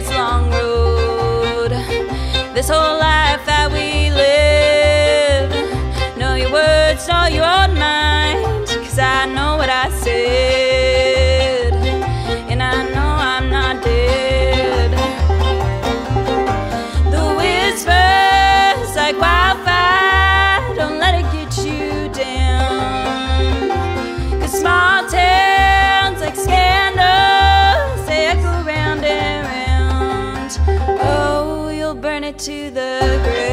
It's long. to the grave.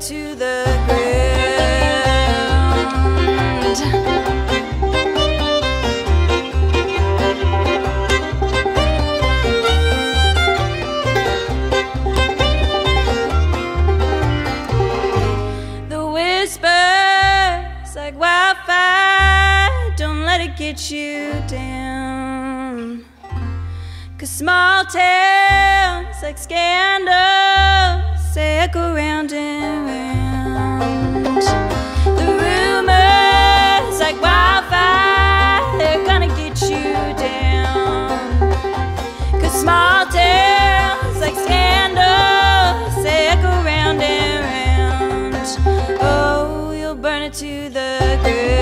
To the ground. The whispers like wildfire, don't let it get you down. Cause small towns like scandals echo round and round. The rumors like wildfire, they're gonna get you down. Cause small towns like scandals echo round and round. Oh, you'll burn it to the ground.